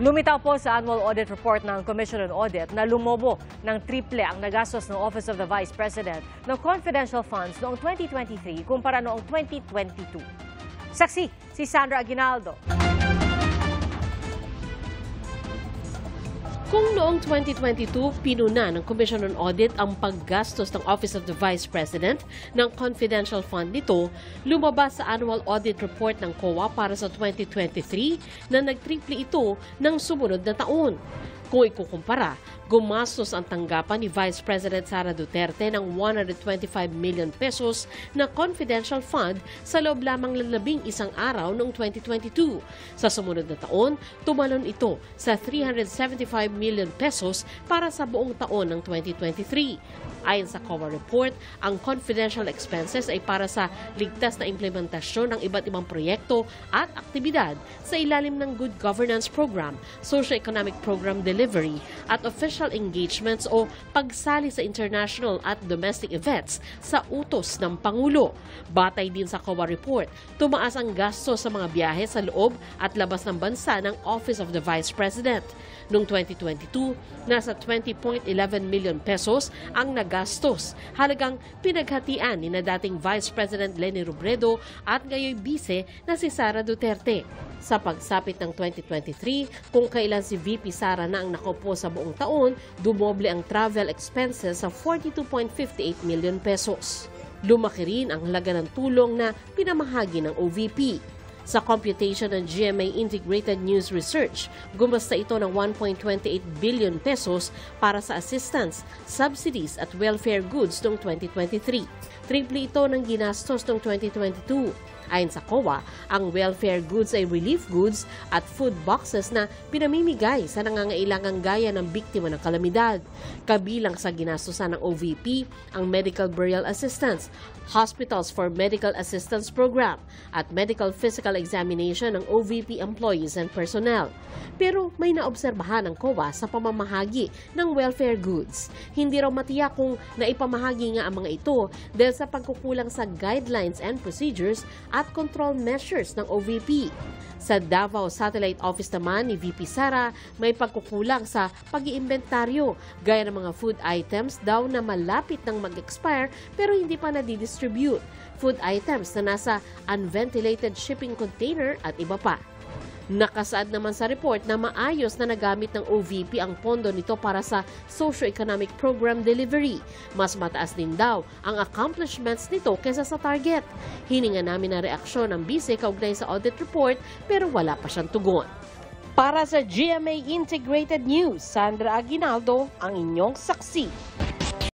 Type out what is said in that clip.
Lumitaw po sa annual audit report ng Commission on Audit na lumobo ng triple ang nagastos ng Office of the Vice President ng confidential funds noong 2023 kumpara noong 2022. Saksi si Sandra Aguinaldo. Kung noong 2022, pinuna ng Commission on Audit ang paggastos ng Office of the Vice President ng confidential fund nito, lumabas sa annual audit report ng COA para sa 2023 na nagtriple ito ng sumunod na taon. Kung ikukumpara, gumastos ang tanggapan ni Vice President Sara Duterte ng 125 million pesos na confidential fund sa loob lamang ng labing isang araw noong 2022. Sa sumunod na taon, tumalon ito sa 375 million pesos para sa buong taon ng 2023. Ayon sa COA report, ang confidential expenses ay para sa ligtas na implementasyon ng iba't ibang proyekto at aktibidad sa ilalim ng Good Governance Program, Socio-Economic Program Delivery at Official Engagements o pagsali sa international at domestic events sa utos ng Pangulo. Batay din sa COA report, tumaas ang gasto sa mga biyahe sa loob at labas ng bansa ng Office of the Vice President. Noong 2022, nasa 20.11 million pesos ang nagastos, halagang pinaghatian ni na dating Vice President Leni Robredo at ngayon bise na si Sara Duterte. Sa pagsapit ng 2023, kung kailan si VP Sara na ang nakaupo sa buong taon, dumoble ang travel expenses sa 42.58 million pesos. Lumaki rin ang halaga ng tulong na pinamahagi ng OVP. Sa computation ng GMA Integrated News Research, gumasta ito ng 1.28 billion pesos para sa assistance, subsidies at welfare goods noong 2023. Triple ito ng ginastos noong 2022. Ayon sa COA, ang welfare goods ay relief goods at food boxes na pinamimigay sa nangangailangang gaya ng biktima ng kalamidad. Kabilang sa ginastosan ng OVP ang medical burial assistance, hospitals for medical assistance program at medical physical examination ng OVP employees and personnel. Pero may naobserbahan ng COA sa pamamahagi ng welfare goods. Hindi raw matiyak kung naipamahagi nga ang mga ito dahil sa pagkukulang sa guidelines and procedures at control measures ng OVP. Sa Davao Satellite Office naman ni VP Sara, may pagkukulang sa pag-iimbentaryo gaya ng mga food items daw na malapit nang mag-expire pero hindi pa nadidistribute. Food items na nasa unventilated shipping container at iba pa. Nakasaad naman sa report na maayos na nagamit ng OVP ang pondo nito para sa socio-economic program delivery. Mas mataas din daw ang accomplishments nito kaysa sa target. Hininga namin ang reaksyon ng bise kaugnay sa audit report pero wala pa siyang tugon. Para sa GMA Integrated News, Sandra Aguinaldo, ang inyong saksi.